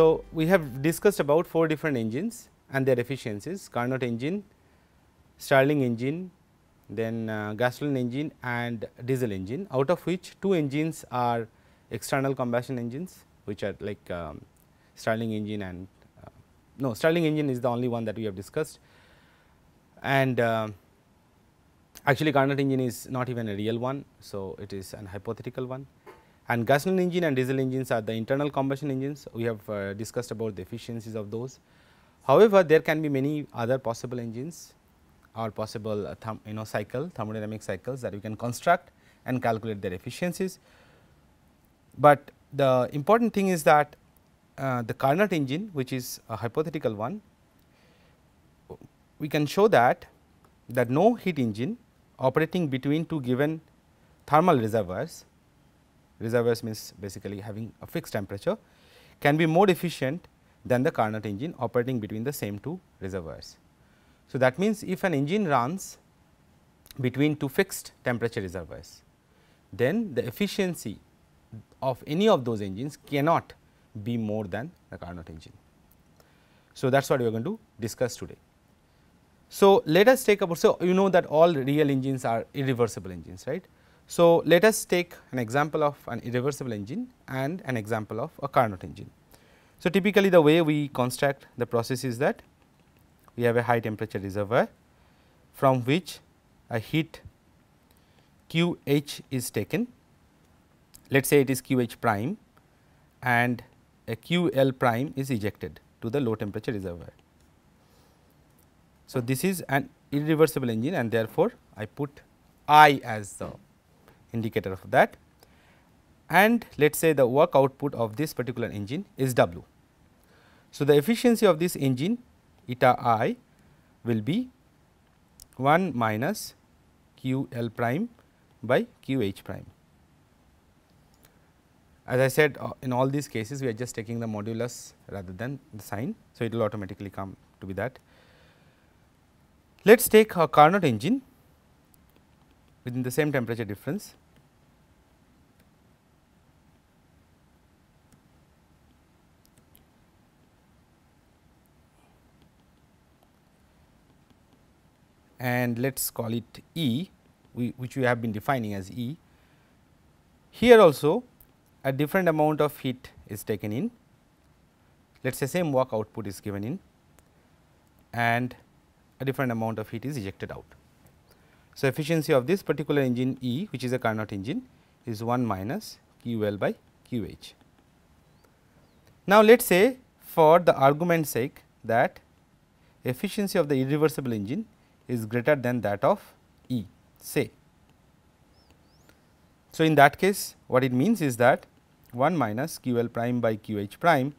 So, we have discussed about four different engines and their efficiencies Carnot engine, Stirling engine, then uh, gasoline engine and diesel engine out of which two engines are external combustion engines which are like um, Stirling engine and uh, no Stirling engine is the only one that we have discussed and uh, actually Carnot engine is not even a real one. So, it is an hypothetical one and gasoline engine and diesel engines are the internal combustion engines we have uh, discussed about the efficiencies of those. However, there can be many other possible engines or possible uh, you know cycle thermodynamic cycles that we can construct and calculate their efficiencies. But the important thing is that uh, the Carnot engine which is a hypothetical one, we can show that that no heat engine operating between two given thermal reservoirs, reservoirs means basically having a fixed temperature can be more efficient than the Carnot engine operating between the same two reservoirs. So, that means if an engine runs between two fixed temperature reservoirs, then the efficiency of any of those engines cannot be more than the Carnot engine. So, that is what we are going to discuss today. So, let us take about, so you know that all real engines are irreversible engines, right. So, let us take an example of an irreversible engine and an example of a Carnot engine. So, typically the way we construct the process is that we have a high temperature reservoir from which a heat Q h is taken. Let us say it is Q h prime and a Q L prime is ejected to the low temperature reservoir. So, this is an irreversible engine and therefore, I put I as the indicator of that and let us say the work output of this particular engine is W. So, the efficiency of this engine eta i will be 1 minus q l prime by q h prime. As I said uh, in all these cases we are just taking the modulus rather than the sign. So, it will automatically come to be that. Let us take a Carnot engine within the same temperature difference and let us call it E we, which we have been defining as E. Here also a different amount of heat is taken in let us say same work output is given in and a different amount of heat is ejected out. So, efficiency of this particular engine E which is a Carnot engine is 1 minus Q L by Q H. Now, let us say for the argument sake that efficiency of the irreversible engine is greater than that of E say. So, in that case what it means is that 1 minus q l prime by q h prime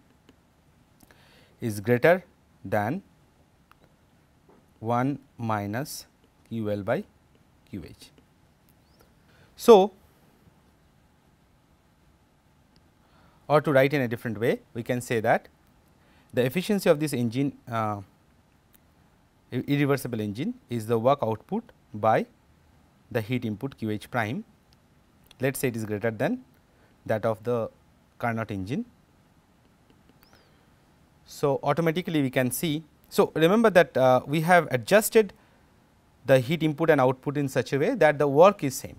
is greater than 1 minus q l by q h. So, or to write in a different way we can say that the efficiency of this engine uh, irreversible engine is the work output by the heat input Q h prime. Let us say it is greater than that of the Carnot engine. So, automatically we can see. So, remember that uh, we have adjusted the heat input and output in such a way that the work is same.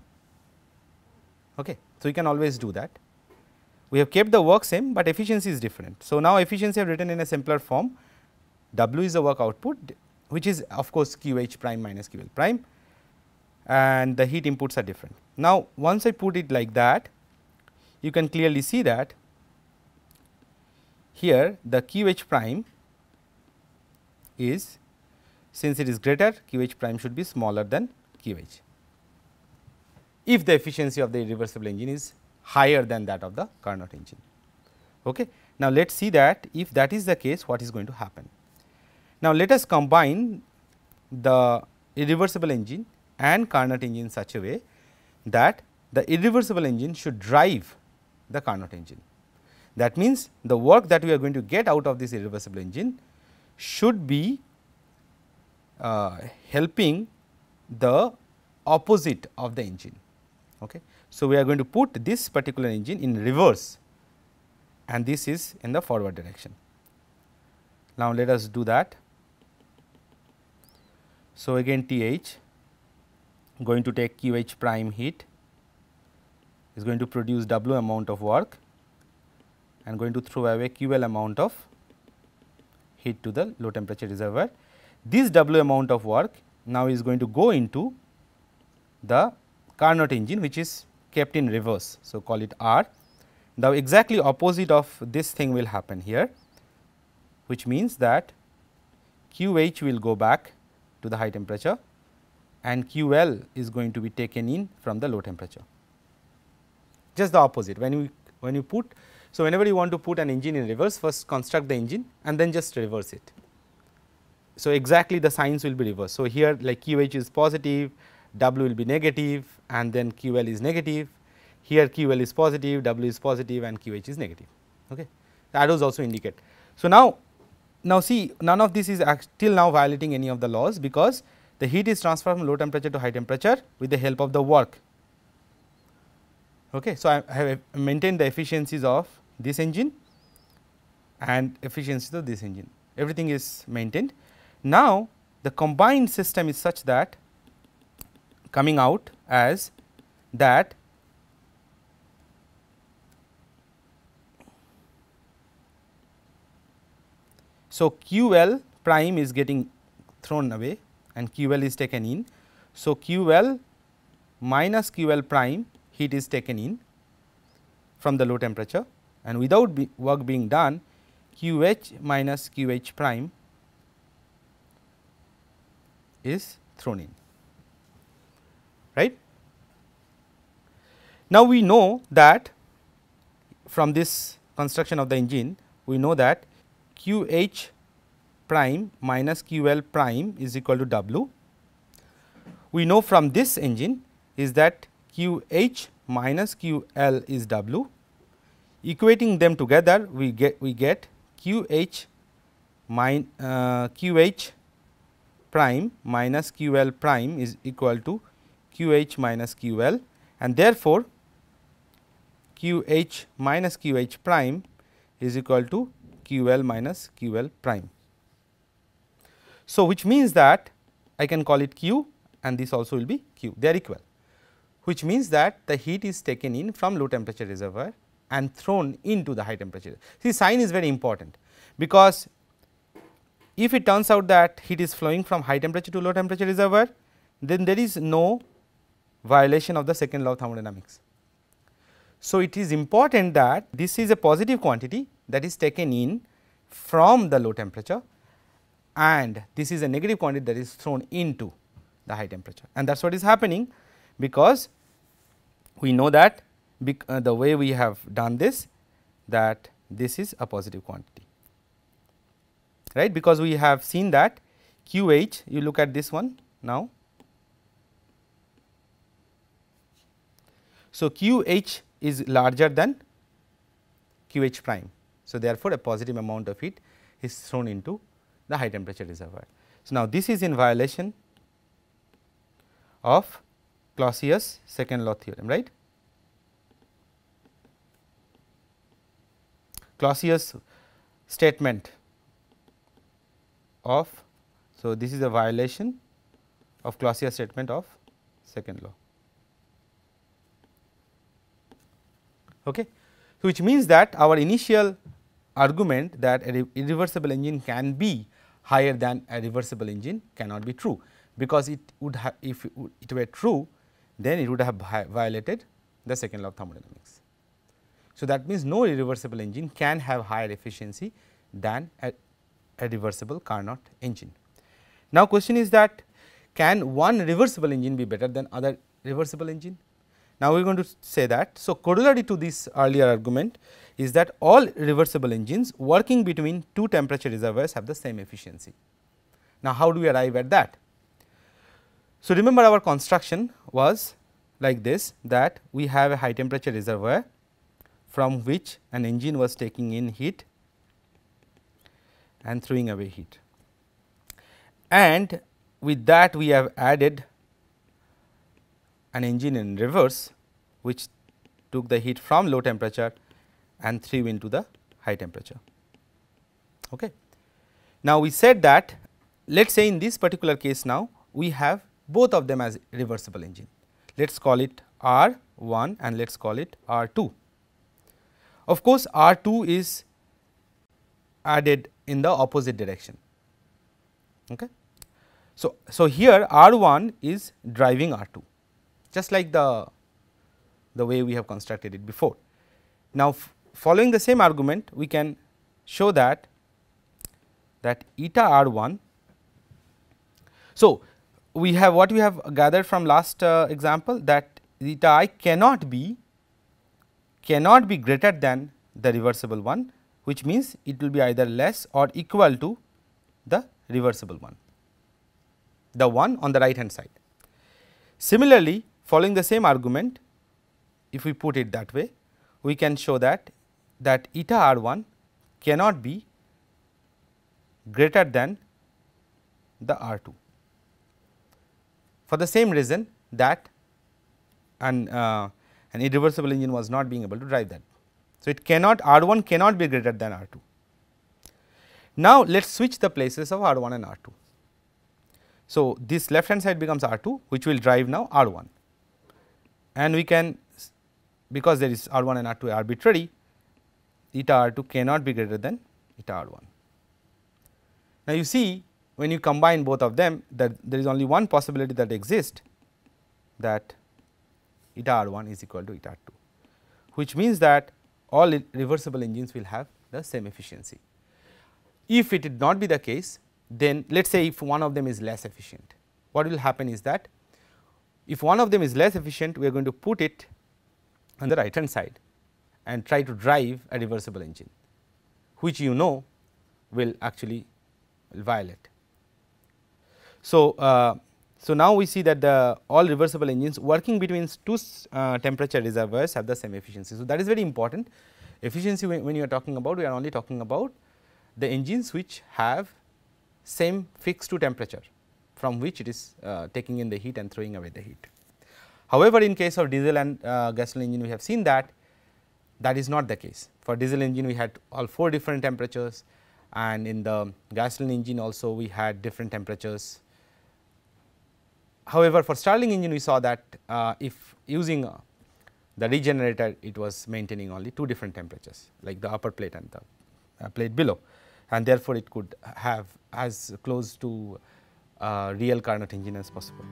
Okay. So, we can always do that. We have kept the work same, but efficiency is different. So, now efficiency I have written in a simpler form W is the work output which is of course q h prime minus q l prime and the heat inputs are different. Now, once I put it like that you can clearly see that here the q h prime is since it is greater q h prime should be smaller than q h if the efficiency of the irreversible engine is higher than that of the Carnot engine. Okay. Now, let us see that if that is the case what is going to happen. Now, let us combine the irreversible engine and Carnot engine in such a way that the irreversible engine should drive the Carnot engine. That means, the work that we are going to get out of this irreversible engine should be uh, helping the opposite of the engine. Okay. So, we are going to put this particular engine in reverse and this is in the forward direction. Now, let us do that. So, again T h going to take Q h prime heat is going to produce W amount of work and going to throw away Q L amount of heat to the low temperature reservoir. This W amount of work now is going to go into the Carnot engine which is kept in reverse. So, call it R. Now, exactly opposite of this thing will happen here which means that Q h will go back to the high temperature and Q L is going to be taken in from the low temperature. Just the opposite when you when you put so whenever you want to put an engine in reverse first construct the engine and then just reverse it. So exactly the signs will be reversed. So here like Q h is positive, W will be negative and then Q L is negative. Here Q L is positive, W is positive and Q h is negative. Okay. The arrows also indicate. So now now see none of this is still now violating any of the laws because the heat is transferred from low temperature to high temperature with the help of the work. Okay. So, I have maintained the efficiencies of this engine and efficiencies of this engine everything is maintained. Now, the combined system is such that coming out as that So, Q L prime is getting thrown away and Q L is taken in. So, Q L minus Q L prime heat is taken in from the low temperature and without be work being done Q h minus Q h prime is thrown in right. Now, we know that from this construction of the engine we know that q h prime minus q l prime is equal to w. We know from this engine is that q h minus q l is w. Equating them together we get we get q h min, uh, q h prime minus q l prime is equal to q h minus q l and therefore, q h minus q h prime is equal to q l minus q l prime. So, which means that I can call it q and this also will be q they are equal which means that the heat is taken in from low temperature reservoir and thrown into the high temperature. See sign is very important because if it turns out that heat is flowing from high temperature to low temperature reservoir then there is no violation of the second law of thermodynamics. So, it is important that this is a positive quantity that is taken in from the low temperature and this is a negative quantity that is thrown into the high temperature and that is what is happening because we know that uh, the way we have done this that this is a positive quantity right because we have seen that QH you look at this one now. So, QH is larger than QH prime so, therefore, a positive amount of heat is thrown into the high temperature reservoir. So, now this is in violation of Clausius second law theorem right. Clausius statement of so this is a violation of Clausius statement of second law. Okay. Which means that our initial argument that a irreversible engine can be higher than a reversible engine cannot be true, because it would have if it were true then it would have violated the second law of thermodynamics. So, that means no irreversible engine can have higher efficiency than a, a reversible Carnot engine. Now, question is that can one reversible engine be better than other reversible engine? Now, we are going to say that. So, corollary to this earlier argument is that all reversible engines working between two temperature reservoirs have the same efficiency. Now, how do we arrive at that? So, remember our construction was like this that we have a high temperature reservoir from which an engine was taking in heat and throwing away heat. And with that we have added an engine in reverse which took the heat from low temperature and threw into the high temperature. Okay. Now, we said that let us say in this particular case now we have both of them as reversible engine. Let us call it R 1 and let us call it R 2. Of course, R 2 is added in the opposite direction. Okay. So, so here R 1 is driving R 2 just like the, the way we have constructed it before. Now, following the same argument we can show that that eta R 1. So, we have what we have gathered from last uh, example that eta i cannot be cannot be greater than the reversible one which means it will be either less or equal to the reversible one the one on the right hand side. Similarly, following the same argument if we put it that way we can show that that eta r 1 cannot be greater than the r 2 for the same reason that an, uh, an irreversible engine was not being able to drive that. So, it cannot R 1 cannot be greater than R 2. Now, let us switch the places of R 1 and R 2. So, this left hand side becomes R 2 which will drive now R 1 and we can because there is R 1 and R 2 arbitrary eta R 2 cannot be greater than eta R 1. Now, you see when you combine both of them that there is only one possibility that exists that eta R 1 is equal to eta R 2, which means that all reversible engines will have the same efficiency. If it did not be the case, then let us say if one of them is less efficient, what will happen is that if one of them is less efficient, we are going to put it on the right hand side and try to drive a reversible engine, which you know will actually violate. So, uh, so now we see that the all reversible engines working between two uh, temperature reservoirs have the same efficiency. So, that is very important efficiency when, when you are talking about we are only talking about the engines which have same fixed to temperature from which it is uh, taking in the heat and throwing away the heat. However, in case of diesel and uh, gasoline engine we have seen that that is not the case. For diesel engine we had all 4 different temperatures and in the gasoline engine also we had different temperatures. However, for Stirling engine we saw that uh, if using uh, the regenerator it was maintaining only two different temperatures like the upper plate and the uh, plate below and therefore, it could have as close to uh, real Carnot engine as possible.